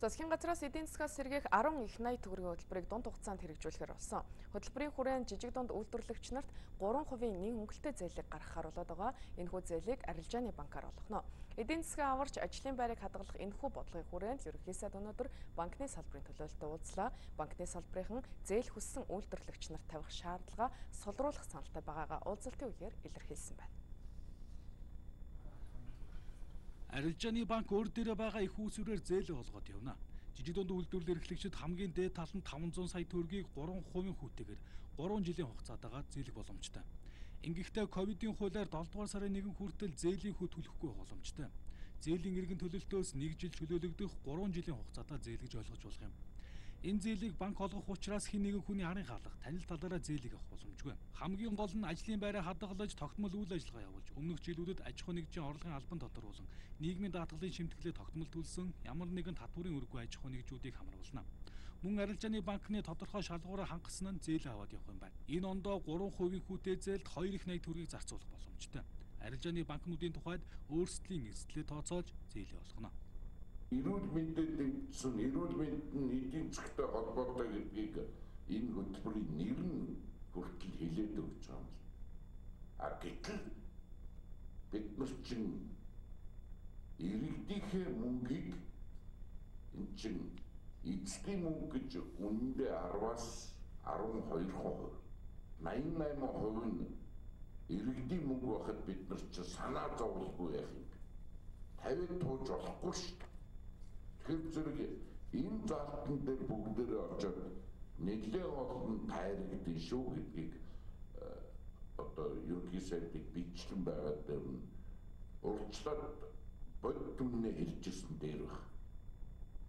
Засгийн газраас эдийн засгаас сэргээх 10 их 80 төгрөгийн хөтөлбөрийг дунд хугацаанд хэрэгжүүлэхээр болсон. Хөтөлбөрийн хүрээнд жижиг дунд үйлдвэрлэгч нарт 3% нэн хөнгөлтэй зээлийг гаргахаар болоод байгаа. Энэхүү зээлийг арилжааны банкар олгоно. Эдийн засгийн аварч ажлын байрыг хадгалах энэхүү бодлогын хүрээнд ерөнхий сайд өнөөдөр банкны салбарын төлөөлөлтөд уулзлаа. Банкны салбарын зээл хүссэн үйлдвэрлэгч нарт тавих шаардлага сулруулах саналтай байгаагаа уулзалтын үеэр илэрхийлсэн байна. Арилжааны банк өөр дээрээ байгаа их үүсвэрээр зээл олгоод явна. Жижиг дунд үйлдвэрлэл эрхлэгчид хамгийн дээд тал нь 500 сая төгрөгийг 3% хүүтэйгээр 3 жилийн хугацаатаагаар зээлэх боломжтой. Ингэхдээ ковидын хуулиар 7 дугаар сарын 1 хүртэл зээлийн хүү төлөхгүй боломжтой. Зээлийн иргэн төлөлтөөс 1 жил чөлөөлөгдөх 3 жилийн хугацаатаа зээлгэж ойлгож болох юм. Энэ зээлийг банк олгох учраас хэн нэгэн хүний харин хаалга танил талаараа зээлийг авах боломжгүй. Хамгийн гол нь ажлын байраа хадгалж тогтмол үйл ажиллагаа явуулж өмнөх жилүүдэд аж ахуй нэгжийн орлогын албан дотор болон нийгмийн даатгалын шимтгэлээ тогтмол төлсөн ямар нэгэн татварын өргөө аж ахуй нэгжүүдийг хамруулна. Мөн арилжааны банкны тодорхой шалгуураа хангасан нь зээл аваад явах юм байна. Энэ ондоо 3% хүүтэй зээлд 2 их 80 төгрөгийг зарцуулах боломжтой. Арилжааны банкнуудын тухайд өөрсдийн эрсдлээ тооцоолж зээлээ олгоно эрүүл мэндэд дэмжсэн эрүүл мэнд нь эдийн засгтай холбоотой гэдгийг энэ хөтөлбөрийн нэр нь хүртэл хилээд өгч байгаа юм. А гэтэл бид нар чинь иргэдийнхээ мөнгийг энэ чинь эзэдийн мөнгө гэж үнэндээ 10-аас 12%. 88% нь иргэдийн мөнгө байхад бид нар ч санаа зовлохгүй яах юм. 50 тууж болохгүй шүү дээ. Тэр зэрэг энэ залтан дээр бүгдээрээ очоод нэлээд олон тайрагдсан шүү гэдгийг э, одоо ерөнхий сайдыг бичлэн байгаа дээр нь урьдчилаад бодит өмнө хэлжсэн дээр баг.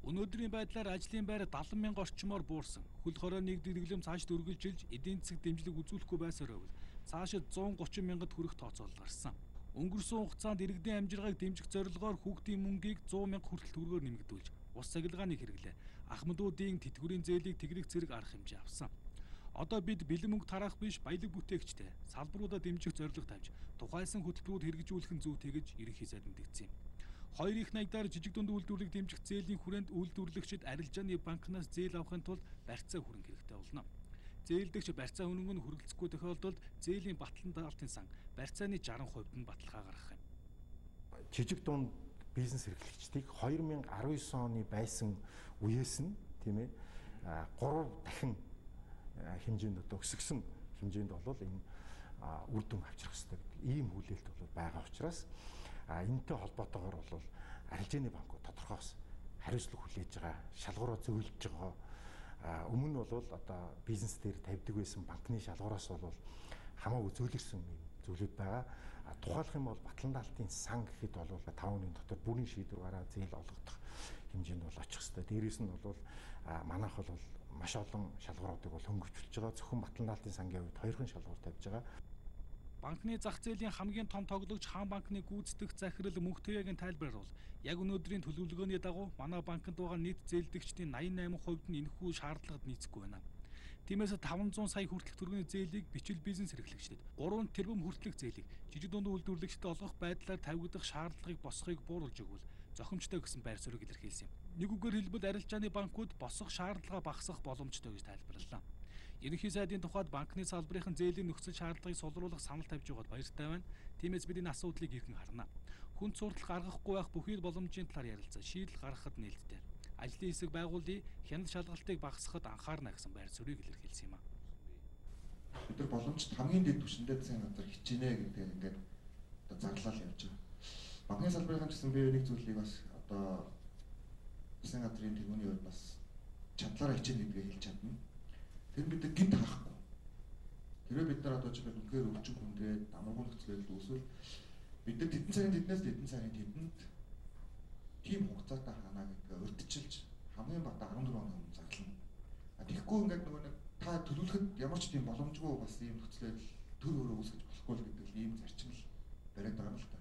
Өнөөдрийн байдлаар ажлын байр 70 мянга орчмоор буурсан. Хөл хороо нэгдэг дэглэм цааш дөргөлжилж эдийн засаг дэмжлэг үзүүлэхгүй байсаар байвал цаашид 130 мянгад хүрэх тооцоолол гарсан. Өнгөрсөн хугацаанд иргэдийн амжиргааг дэмжих зорилгоор хүүхдийн мөнгийг 100 мянга хүртэл төгрөгөөр нэмэгдүүлж ус цахилгааны хэрэглээ. Ахмадуудын тэтгэврийн зээлийг тэгрэг зэрэг арга хэмжээ авсан. Одоо бид бэлэн мөнгө тараах биш баялаг бүтээгчтэй салбаруудаа дэмжих зорилго тавьж тухайсан хөтөлбөрүүд хэрэгжүүлэх нь зүйтэй гэж ерөнхий сайд мэдгдсэн юм. Хоёр их найдаар жижиг дунд үйлдвэрлэлийг дэмжих зээлийн хүрээнд үйлдвэрлэгчид арилжааны банкнаас зээл авахын тулд барьцаа хүрэн хэрэгтэй болно зээлдэгч барьцаа хөнөнгө нь хүргэлцэхгүй тохиолдолд зээлийн батлан даалтын сан барьцааны 60% нь баталгаа гаргах юм. Жижиг дунд бизнес эрхлэгчдийг 2019 оны байсан үеэс нь тийм ээ 3 дахин хэмжээнд одоо өсгсөн хэмжээнд бол энэ үр дүн авчрах хэрэгтэй гэдэг ийм хүлээлт бол байгаа учраас энэтэй холбоотойгоор бол арилжааны банкуд тодорхойс хариуцлага хүлээж байгаа шалгуураа зөвлөж байгаа өмнө нь бол одоо бизнес дээр тавьдаг байсан банкны шалгуураас бол хамаагүй зөөлөрсөн юм зүйлүүд байгаа. Тухайлах юм бол батлан даалтын сан гэхэд бол 5 өдрийн дотор бүрийн шийдвэр гараа зээл олгодох хэмжээнд бол очих хэвээр. Дээрээс нь бол манайх бол маш олон шалгууруудыг бол хөнгөвчлж байгаа. Зөвхөн батлан даалтын сангийн хувьд хоёрхан шалгуур тавьж байгаа. Банкны зах зээлийн хамгийн том тоглогч хаан банкны гүйцэтгэх захирал Мөнх Тэвэгийн тайлбараар бол яг өнөөдрийн төлөвлөгөөний дагуу манай банкнд байгаа нийт зээлдэгчдийн 88% нь энэхүү шаардлагад нийцэхгүй байна. Тиймээс 500 сая хүртэлх төгрөгийн зээлийг бичил бизнес эрхлэгчдэд 3 тэрбум хүртэлх зээлийг жижиг дунд үйлдвэрлэгчдэд олгох байдлаар тавигдах шаардлагыг босхийг бууруулж өгвөл зохимжтой гэсэн байр суурийг илэрхийлсэн юм. Нэг үгээр хэлбэл арилжааны банкуд босох шаардлага багасгах боломжтой гэж тайлбарлалаа. Ерөнхий сайдын тухайд банкны салбарын зээлийн нөхцөл шаардлагыг сулруулах санал тавьж байгаад баяртай байна. Тиймээс бид энэ асуудлыг хэрхэн харна. Хүн суртал гаргахгүй байх бүхий боломжийн талаар ярилцаа шийдэл гаргахад нээлттэй. Ажлын хэсэг байгууллагын хяналт шалгалтыг багасгахад анхаарна гэсэн байр суурийг илэрхийлсэн юм а. Бид нар боломжит хамгийн дэд түвшиндээ засгийн газар хичээнэ гэдэг ингээд одоо зарлал явж байгаа. Банкны салбарын гэсэн би нэг зүйлийг бас одоо засгийн газрын тэргүүний хувьд бас чадлаараа хичээнэ гэдгээ хэлж чадна Тэр бид гинт харахгүй. Тэрөө бид нар одоо жишээ нь үнхээр өвчин хүндрээд амаргүй нөхцөлөд үүсвэл бид нар тэдэн цагийн тэднээс тэдэн цагийн тэдэнд тийм хугацаатай ханаа гэдгээ урдчилж хамгийн бага 14 оны өмнө зарлана. А тэгэхгүй ингээд нөгөө нэг та төлөвлөхөд ямар ч тийм боломжгүй бас ийм нөхцөлөд төр өөрөө үүсгэж болохгүй л гэдэг ийм зарчим л бариад байгаа юм л та.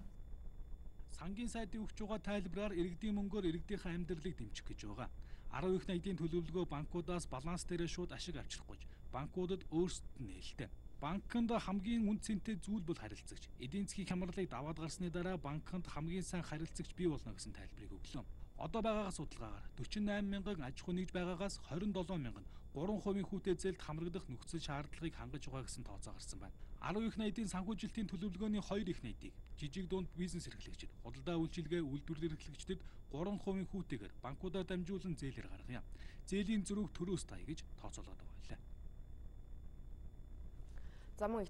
Сангийн сайдын өгч байгаа тайлбараар иргэдийн мөнгөөр иргэдийнхээ амьдралыг дэмжих гэж байгаа. 10 их найдын төлөвлөгөө банкудаас баланс дээрээ шууд ашиг авчрахгүй банкудад өөрсдөд нээлттэй. Банкнд хамгийн үн цэнтэй зүйл бол харилцагч. Эдийн засгийн хямралыг даваад гарсны дараа банкнд хамгийн сайн харилцагч бий болно гэсэн тайлбарыг өглөө. Одоо байгаагаа судалгаагаар 48 мянган аж ахуй нэгж байгаагаас 27 мянган 3% хүүтэй зээлд хамрагдах нөхцөл шаардлагыг хангаж байгаа гэсэн тооцоо гарсан байна. 10 их найдын санхүүжилтийн төлөвлөгөөний 2 их найдыг жижиг дунд бизнес эрхлэгчид, худалдаа үйлчилгээ үйлдвэрлэл эрхлэгчдэд 3% хүүтэйгээр банкудаар дамжуулан зээлэр гаргая. Зээлийн зөрүүг төрөөс тая гэж тооцоолоод байгаа байлаа. За мөн